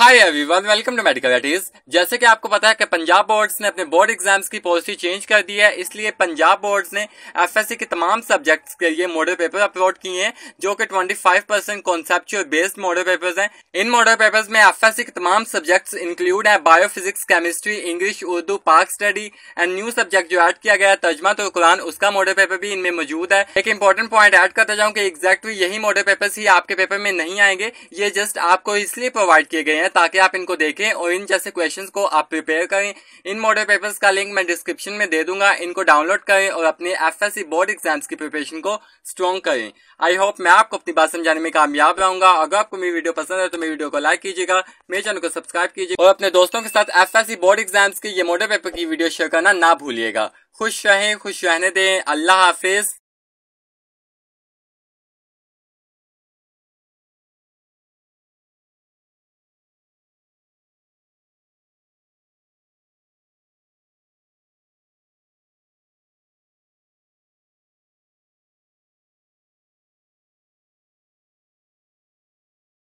Hi everyone welcome to medical eighties जैसे कि आपको पता है कि पंजाब बोर्ड्स ने अपने बोर्ड एग्ज़ाम्स की पॉलिसी चेंज कर दी है, इसलिए पंजाब बोर्ड्स ने एफएससी के तमाम सब्जेक्ट्स के लिए मॉडल पेपर अपलोड किए हैं, जो कि 25 percent conceptual based model papers हैं। इन मॉडल पेपर्स में एफएससी के तमाम सब्जेक्ट्स इंक्लूड है biophysics chemistry English Urdu Pak study and new subject जो एड किया गया है, तर्जमा तो कुरान, उसका मॉडल पेपर भी इनमें मौजूद है। एक इंपॉर्टेंट पॉइंट एड करता जाऊँ की एग्जैक्टली यही मॉडल पेपर ही आपके पेपर में नहीं आएँगे, ये जस्ट आपको इसलिए प्रोवाइड किए गए हैं ताकि आप इनको देखें और इन जैसे क्वेश्चंस को आप प्रिपेयर करें। इन मॉडल पेपर्स का लिंक मैं डिस्क्रिप्शन में दे दूँगा। इनको डाउनलोड करें और अपने एफएससी बोर्ड एग्ज़ाम्स की प्रिपरेशन को स्ट्रॉन्ग करें। आई होप मैं आपको अपनी बात समझाने में कामयाब रहूँगा। अगर आपको मेरी वीडियो पसंद है तो मेरी वीडियो को लाइक कीजिएगा, मेरे चैनल को सब्सक्राइब कीजिए और अपने दोस्तों के साथ एफएससी बोर्ड एग्ज़ाम्स की ये मॉडल पेपर की वीडियो शेयर करना ना भूलिएगा। खुश रहें, खुश रहने दें। अल्लाह हाफिज।